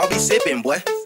I'll be sipping, boy.